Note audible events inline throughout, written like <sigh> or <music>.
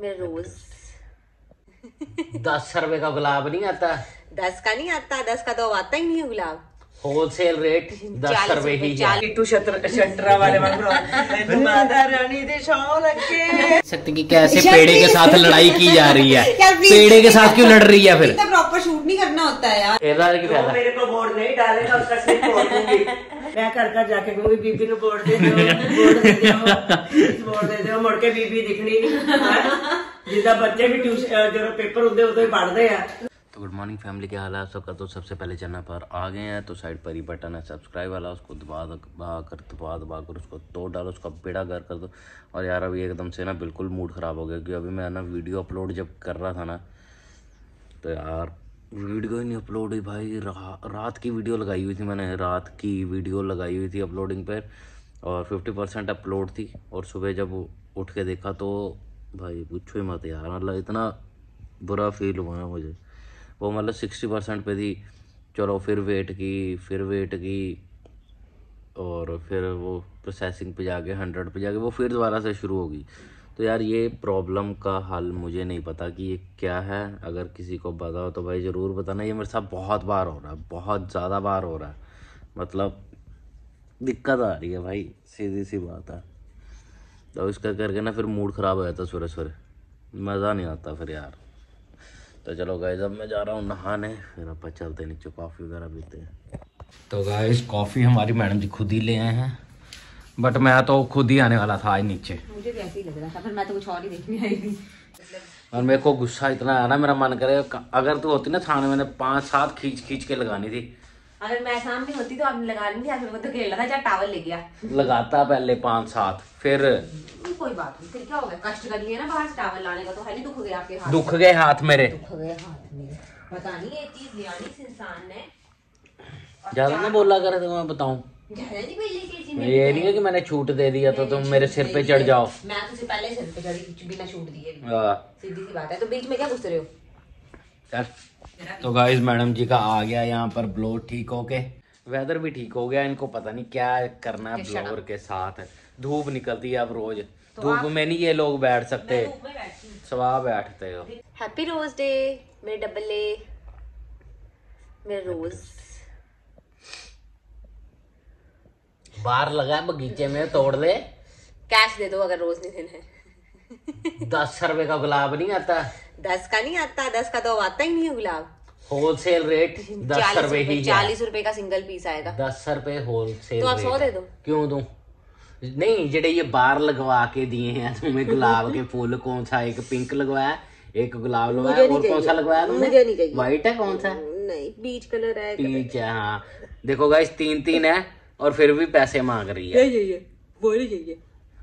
मैं रोज। दस रुपए का गुलाब नहीं आता? दस का नहीं आता दस का तो आता ही नहीं है गुलाब। होलसेल रेट दस चालीस रुपए ही रुपए, है ਕਿੱਟੂ ਛਤਰ ਛਤਰਾ ਵਾਲੇ ਵਾਂਗੂ ਮੈਨੂੰ ਮਾਤਾ ਰਾਣੀ ਦੇ ਛਾਂ ਲੱਗੇ सकते कि कैसे पेड़े के साथ लड़ाई की जा रही है यार, please। पेड़े के साथ क्यों लड़ रही है फिर इतना प्रॉपर शूट नहीं करना होता है यार ਇਹਦਾ ਕੀ वो फायदा मेरे को वोट नहीं डालेगा उसका <laughs> सिर्फ वोट दूंगी मैं कर कर जाके कहूंगी बीबी ਨੂੰ <laughs> वोट दे दो वोट दे दो वोट ਦੇ ਦਿਓ ਮੁੜ ਕੇ ਬੀਬੀ ਦਿਖਣੀ ਨਹੀਂ <laughs> ਜਿੱਦਾਂ ਬੱਚੇ ਵੀ ਟਿਊਸ਼ਨ ਜਦੋਂ ਪੇਪਰ ਹੁੰਦੇ ਉਦੋਂ ਹੀ ਪੜ੍ਹਦੇ ਆ तो गुड मॉर्निंग फैमिली है आप सबका? तो सबसे पहले चैनल पर आ गए हैं तो साइड पर ही बटन है सब्सक्राइब वाला उसको दबा दबा कर दबा दबा कर उसको तोड़ डालो उसका बेड़ा घर कर दो। और यार अभी एकदम से ना बिल्कुल मूड ख़राब हो गया क्योंकि अभी मैं ना वीडियो अपलोड जब कर रहा था ना तो यार वीडियो ही नहीं अपलोड हुई भाई। रा, रात की वीडियो लगाई हुई थी मैंने रात की वीडियो लगाई हुई थी अपलोडिंग पर और फिफ्टी परसेंट अपलोड थी और सुबह जब उठ के देखा तो भाई पूछो ही मत यार मतलब इतना बुरा फील हुआ ना मुझे। वो मतलब सिक्सटी परसेंट पे थी चलो फिर वेट की, फिर वेट की, और फिर वो प्रोसेसिंग पे जाके हंड्रेड पे जाके वो फिर दोबारा से शुरू होगी। तो यार ये प्रॉब्लम का हल मुझे नहीं पता कि ये क्या है। अगर किसी को पता हो तो भाई ज़रूर बताना। ये मेरे साथ बहुत बार हो रहा है, बहुत ज़्यादा बार हो रहा है। मतलब दिक्कत आ रही है भाई, सीधी सी बात है। तो इसका करके ना फिर मूड ख़राब हो जाता सुबह सुबह मज़ा नहीं आता फिर यार। तो चलो गाइज़ अब मैं जा रहा हूँ नहाने। फिर अपन चलते नीचे कॉफ़ी वगैरह पीते हैं। तो गाइज़ कॉफ़ी हमारी मैडम जी खुद ही ले आए हैं। बट मैं तो खुद ही आने वाला था आज नीचे। मुझे भी ऐसे ही लग रहा था पर मैं तो कुछ और ही देखने आई थी। और मेरे को गुस्सा इतना आया ना मेरा मन करे अगर तू होती ना थाने मैंने पाँच सात खींच खींच के लगानी थी। अगर मैं सामने होती तो आपने लगा नहीं थी आज मेरे तो खेल रहा था जहाँ टावल ले गया। लगाता पहले पाँच सात फिर कोई बात नहीं फिर क्या हो गया? कष्ट कर लिया ना बाहर से टावल लाने का तो है नहीं दुख गया आपके हाथ दुख गए हाथ मेरे। दुख गए हाथ में पता नहीं ये चीज़ ले आनी इस इंसान ने। ज़्यादा ना बोला करे तो मैं बताऊँ। ये नहीं है कि मैंने छूट दे दिया तो तुम मेरे सिर पे चढ़ जाओ। मैं तुझे पहले सिर पे चढ़ी बिना छूट दिए हाँ। सीधी सी बात है। तो बीच में क्या घुस रहे हो? चल। तो गाइस मैडम जी का आ गया यहाँ पर ब्लोर ठीक हो के वेदर भी ठीक हो गया इनको पता नहीं क्या करना है ब्लोर के साथ। धूप निकलती है अब रोज। धूप में नहीं ये लोग बैठ सकते। सवा बैठते हो। हैप्पी रोज डे मेरे डबल ए मेरे रोज बाहर लगा है बगीचे में तोड़ ले। कैश दे दो अगर रोज नहीं देना है। दस रुपए का गुलाब नहीं आता। दस का नहीं आता दस का तो आता ही नहीं है गुलाब। होलसेल रेट दस रुपए ही चालीस रुपए का सिंगल पीस आएगा। दस रुपए होलसेल तो आप सौ दे दो। क्यों दूँ? नहीं जेडे ये बार लगवा के दिए हैं तुम्हें <laughs> गुलाब के फूल कौन सा एक पिंक लगवाया एक गुलाब लगवाया और कौन सा लगवाया तुमने? व्हाइट है कौन सा? नहीं बीच कलर है पीच है हाँ। देखो गाइस तीन तीन है और फिर भी पैसे मांग रही है। नहीं चाहिए वो नहीं चाहिए।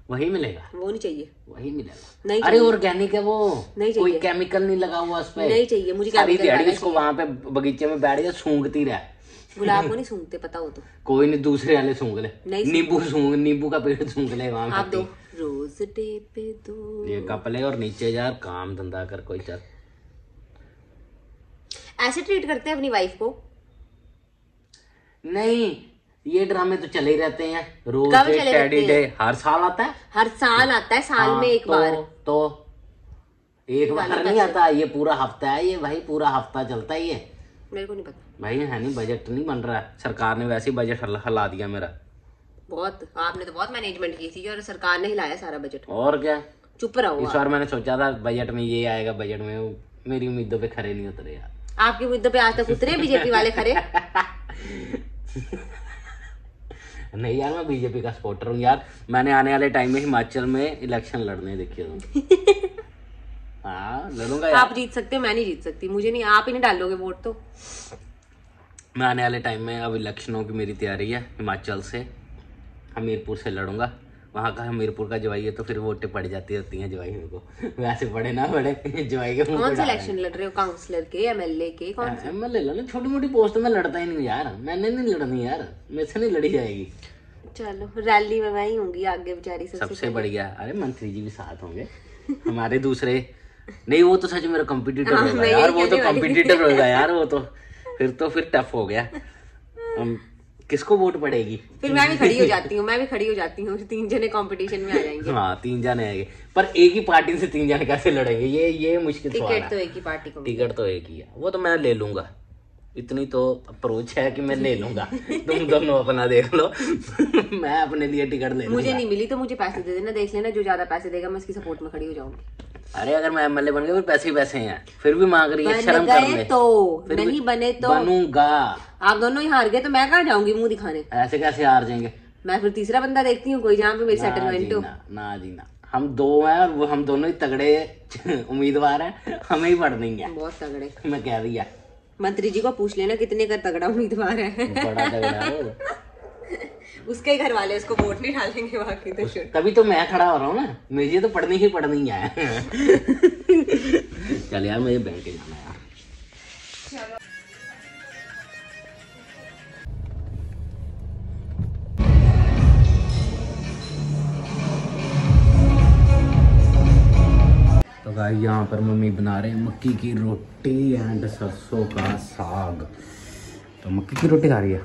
वही मिलेगा? वो नहीं चाहिए। वही मिलेगा। नहीं अरे ऑर्गेनिक है वो। नहीं चाहिए। कोई केमिकल नहीं लगा हुआ उस पे। नहीं चाहिए मुझे सारी दिहाड़ी वहाँ पे बगीचे में बैठ के सूंघती रहे। गुलाब को नहीं सूंघते पता हो तो. कोई नहीं दूसरे वाले सूंघ ले। नींबू सूंघ नींबू का पेड़ सूंघ ले वहाँ आप दो। रोज डे पे दो। ये कप ले और नीचे यार काम धंधा कर कोई चल। ऐसे ट्रीट करते हैं अपनी वाइफ को? नहीं ये ड्रामे तो चले ही रहते हैं। रोज डे डे हर साल आता है। हर साल आता है साल हाँ, में एक तो, बार। तो एक बार नहीं आता ये पूरा हफ़्ता है ये भाई पूरा हफ़्ता चलता है ये मेरे को नहीं पता। भाई है नहीं बजट नहीं बन रहा। है सरकार ने वैसे ही बजट हल- हिला दिया मेरा। बहुत आपने तो बहुत मैनेजमेंट की थी और सरकार ने हिलाया सारा बजट और क्या? चुप रहो इस बार मैंने सोचा था बजट में ये आएगा बजट में मेरी उम्मीदों पे खरे नहीं उतरे यार। आपकी मुद्दों पे आज तक उतरे बीजेपी वाले खरे? <laughs> नहीं यार मैं बीजेपी का सपोर्टर हूँ यार। मैंने आने वाले टाइम में हिमाचल में इलेक्शन लड़ने देखे <laughs> हाँ। लड़ूँगा आप जीत सकते हो मैं नहीं जीत सकती। मुझे नहीं आप ही नहीं डालोगे वोट तो। मैं आने वाले टाइम में अब इलेक्शनों की मेरी तैयारी है हिमाचल से। हमीरपुर से लड़ूँगा। वहाँ का हमीरपुर का जवाई है तो फिर वोटें पड़ जाती रहती हैं जवाई मेरे को। वैसे पड़े ना पड़े जवाई के कौन से इलेक्शन लड़ रहे हो? काउंसलर के एमएलए के कौन हाँ, मैं ले छोटी मोटी पोस्ट में लड़ता ही नहीं यार। मैंने नहीं लड़नी यार मेरे से नहीं लड़ी जाएगी। चलो रैली में मैं ही होंगी आगे बेचारी सबसे सबसे बढ़िया अरे मंत्री जी भी साथ होंगे। हमारे दूसरे नहीं वो तो सच मेरा कंपटीटर हाँ, होगा यार वो तो। कंपटीटर होगा यार वो तो। फिर तो फिर टफ हो गया। हम किसको वोट पड़ेगी? फिर मैं भी खड़ी हो जाती हूँ मैं भी खड़ी हो जाती हूँ तीन जने कंपटीशन में आ जाएँगे। हाँ तीन जने आएँगे। पर एक ही पार्टी से तीन जने कैसे लड़ेंगे? ये ये मुश्किल सवाल टिकट तो एक ही पार्टी को टिकट तो एक ही है। वो तो मैं ले लूँगा। इतनी तो अप्रोच है कि मैं ले लूँगा। तुम दोनों अपना देख लो। मैं अपने लिए टिकट ले मुझे नहीं मिली तो मुझे पैसे दे देना देख लेना जो ज़्यादा पैसे देगा मैं उसकी सपोर्ट में खड़ी हो जाऊँगी। अरे अगर मैं एमएलए बन गया फिर पैसे ही पैसे हैं फिर भी मांग रही है शर्म कर ले। तो फिर नहीं बने तो। बनूँगा। आप दोनों ही हार गए तो मैं कहाँ जाऊँगी मुँह दिखाने? ऐसे कैसे हार जाएँगे? मैं फिर तीसरा बंदा देखती हूँ कोई जहाँ पे मेरी सेटलमेंट हो। ना जी ना हम दो हैं और वो हम दोनों ही तगड़े <laughs> उम्मीदवार हैं। हमें ही पढ़ देंगे बहुत तगड़े। मैं कह दिया मंत्री जी को पूछ लेना कितने का तगड़ा उम्मीदवार है। बड़ा तगड़ा है। उसके घर वाले उसको वोट नहीं डालेंगे बाकी तो शुरू तभी तो मैं खड़ा हो रहा हूँ ना। मुझे तो पढ़नी ही पढ़नी है <laughs> चल यार मुझे बैंक जाना है यार। तो भाई यहाँ पर मम्मी बना रहे हैं मक्की की रोटी एंड सरसों का साग। तो मक्की की रोटी खा रही है?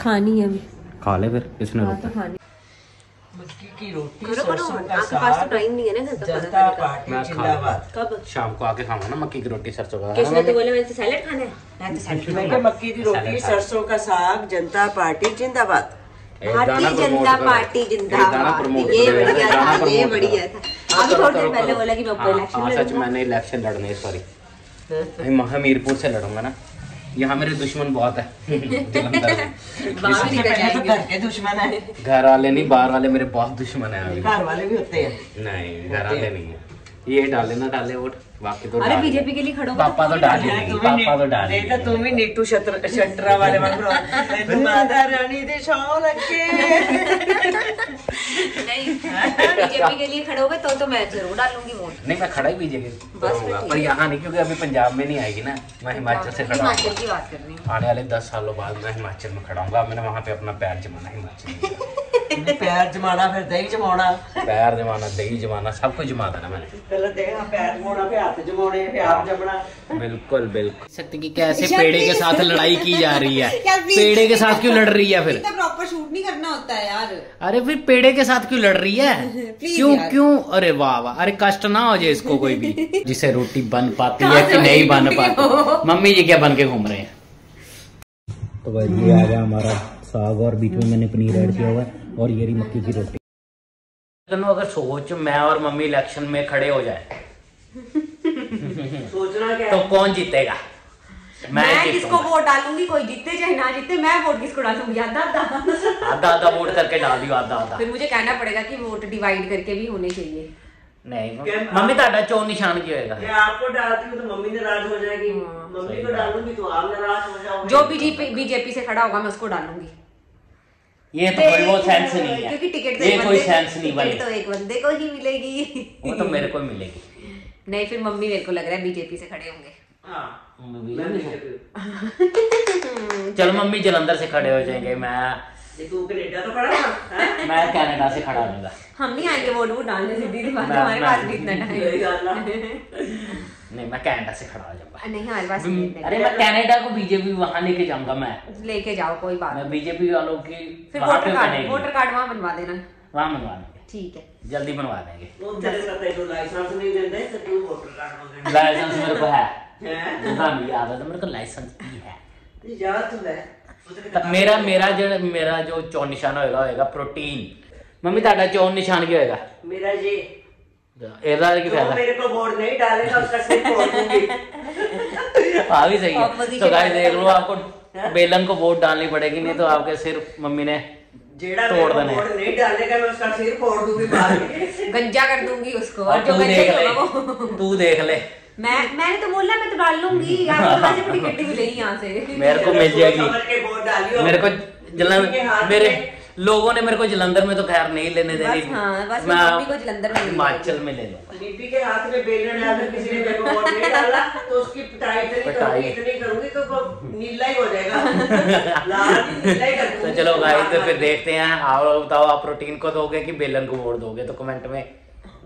खानी है अभी। खा ले फिर किसने रोका? खानी मक्की की रोटी करो करो सरसों का आपके पास तो साग टाइम नहीं है ना घर का। जनता पार्टी मैं खा जिंदाबाद। कब? शाम को आके खाऊँगा ना मक्की की रोटी सरसों का। किसने तो बोला मैंने तो सैलेड खाना है। मैं तो सैलेड मैं मक्की की रोटी सरसों का साग जनता पार्टी जिंदाबाद। भारतीय जनता पार्टी जिंदाबाद। ये बढ़िया था ये बढ़िया था। अभी थोड़ी देर पहले बोला कि मैं इलेक्शन हाँ सच मैंने इलेक्शन लड़ने सॉरी मैं हमीरपुर से लड़ूँगा ना। यहाँ मेरे दुश्मन बहुत है। तो <laughs> दुश्मन है। घर वाले नहीं बाहर वाले मेरे बहुत दुश्मन है घर वाले भी होते हैं। नहीं घर वाले नहीं है। ये डाले ना डाले वोट बाकी तो अरे बीजेपी के लिए खड़ो पापा तो डाल ही पापा तो डाल ही तो तुम ही नीटू शत्र शटरा वाले बन रहे माता रानी दे शौल के नहीं बीजेपी के लिए खड़ोगे तो तो मैं ज़रूर डालूँगी वोट। नहीं मैं खड़ा ही बीजेपी बस पर यहाँ नहीं क्योंकि अभी पंजाब में नहीं आएगी ना मैं हिमाचल से खड़ा हिमाचल की बात कर रही हूँ। आने वाले दस सालों बाद मैं हिमाचल में खड़ा हूँ। मैंने वहाँ पे अपना पैर जमाना हिमाचल में। पैर जमाना फिर दही जमाना पैर जमाना दही जमाना सब कुछ जमा देना मैंने पहले देखा पैर जमाना फिर हाथ जमाने फिर आप जमना बिल्कुल बिल्कुल सकते कि कैसे पेड़े के साथ लड़ाई की जा रही है पेड़े के साथ क्यों लड़ रही है फिर प्रॉपर शूट नहीं करना होता है यार अरे फिर पेड़े के साथ क्यों लड़ रही है क्यों क्यों अरे वाह वाह अरे कष्ट ना हो जाए इसको कोई भी जिसे रोटी बन पाती है कि नहीं बन पाती मम्मी जी क्या बन के घूम रहे हैं तो भाई ये आ गया हमारा साग और बीच में मैंने पनीर ऐड किया हुआ है और ये रही मक्की की रोटी। तो अगर सोच मैं और मम्मी इलेक्शन में खड़े हो जाए सोचना क्या तो कौन जीतेगा? मैं, मैं किसको वोट डालूँगी? कोई जीते चाहे ना जीते मैं वोट किसको डालूँगी? आधा आधा। आधा आधा वोट करके डाल दियो आधा आधा। फिर मुझे कहना पड़ेगा कि वोट डिवाइड करके भी होने चाहिए। नहीं मम्मी ताड़ा चोर निशान की होएगा क्या आपको डालती हूँ तो मम्मी नाराज़ हो जाएगी। हाँ, मम्मी को डालूँगी तो आप नाराज़ हो जाओगे। जो भी बीजेपी से खड़ा होगा मैं उसको डालूँगी। ये तो कोई वो सेंस नहीं है। क्योंकि टिकट तो ये कोई सेंस नहीं भाई बनी। तो एक बंदे को ही मिलेगी। वो तो मेरे को मिलेगी। नहीं फिर मम्मी मेरे को लग रहा है बीजेपी से खड़े होंगे। हाँ। <laughs> चल मम्मी जलंधर से खड़े हो जाएँगे मैं तो <laughs> मैं कनाडा से खड़ा हम नहीं आएँगे बॉलीवुड डालने बात हमारे पास भी इतना टाइम नहीं मैं कनाडा से खड़ा हो जाऊँगा। नहीं हमारे पास अरे मैं कनाडा को बीजेपी वहाँ लेके जाऊँगा मैं। लेके जाओ कोई बात मैं बीजेपी वालों की फिर वोटर कार्ड वोटर कार्ड वहाँ बनवा देना। वहाँ बनवा देंगे। ठीक है। जल्दी बनवा देंगे। लाइसेंस मेरे को है। लाइसेंस हाँ, की है। यार ਲਾਇਸੈਂਸ ਵੀ ਹੈ याद तो है ਤਾਂ ਮੇਰਾ ਮੇਰਾ ਜਿਹੜਾ ਮੇਰਾ ਜੋ ਚੋਣ ਨਿਸ਼ਾਨ ਹੋਏਗਾ ਹੋਏਗਾ ਪ੍ਰੋਟੀਨ ਮੰਮੀ ਤੁਹਾਡਾ ਚੋਣ ਨਿਸ਼ਾਨ ਕੀ ਹੋਏਗਾ मेरा ये ਇਹਦਾ ਕੀ जो ਫਾਇਦਾ मेरे को वोट नहीं डालेगा उसका सिर फोड़ दूंगी आ भी सही है Opposition तो गाइस वाले देख लो आपको बेलन को वोट डालनी पड़ेगी नहीं तो आपके सिर मम्मी ने जेड़ा तोड़ मेरे को देने। वोट नहीं डालेगा मैं उसका सिर फोड़ दूंगी मार के गंजा कर दूंगी उसको और और जो तू गंजा देख ही ले होगा वो तू देख ले मैं मैंने तो बोला मैं तो डाल लूँगी। आपको कहाँ से टिकट मिलेगी यहाँ से। मेरे को मिल जाएगी। डालियो मेरे को जलंधर मेरे में- लोगों ने मेरे को जलंधर में तो खैर नहीं लेने देनी। बस हाँ, बस मैं को जलंधर में हिमाचल में ले लूँगा बीबी के हाथ में बेलन डालकर किसी ने मेरे को वोट नहीं <laughs> डाला तो उसकी पिटाई इतनी। करूँगी इतनी करूँगी तो वो नीला ही हो जाएगा। <laughs> लाल नीला ही कर तो चलो गाइस तो फिर देखते हैं। आप बताओ आप प्रोटीन को दोगे कि बेलन को वोट दोगे? तो कमेंट में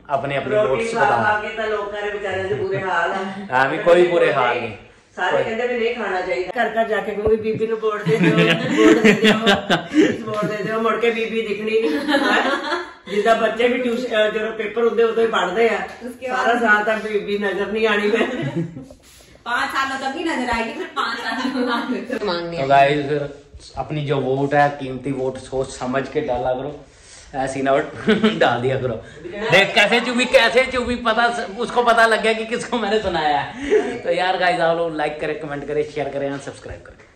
अपने अपने रोटी वोट्स खा खा बताना के तो लोगों के बेचारे ਦੇ ਬੁਰੇ ਹਾਲ ਆ हाँ भी कोई बुरे हाल नहीं ਸਾਰੇ ਕਹਿੰਦੇ ਵੀ ਨਹੀਂ ਖਾਣਾ ਚਾਹੀਦਾ ਘਰ ਘਰ ਜਾ ਕੇ ਕਹੂੰਗੀ ਬੀਬੀ ਨੂੰ <laughs> ਵੋਟ ਦੇ ਦਿਓ ਵੋਟ ਦੇ ਦਿਓ ਪਲੀਜ਼ ਵੋਟ ਦੇ ਦਿਓ ਮੁੜ ਕੇ ਬੀਬੀ ਦਿਖਣੀ ਨਹੀਂ ਹੈਂ। ਜਿੱਦਾਂ ਬੱਚੇ ਵੀ ਟਿਊਸ਼ਨ ਜਦੋਂ ਪੇਪਰ ਹੁੰਦੇ ਉਦੋਂ ਹੀ ਪੜ੍ਹਦੇ ਆ ਸਾਰਾ ਸਾਲ ਤੱਕ ਬੀਬੀ ਨਜ਼ਰ ਨਹੀਂ ਆਣੀ ਮੈਂ पाँच सालों तक ही नजर आएगी फिर पाँच साल मांगने तो गाइस फिर अपनी जो वोट है कीमती वोट सोच समझ के डाला करो ऐसी नोट डाल दिया करो। देख, कैसे चुभी कैसे चुभी, पता, उसको पता लग गया कि किसको मैंने सुनाया है। तो यार गाइस आप लोग लाइक करें कमेंट करें शेयर करें सब्सक्राइब करें।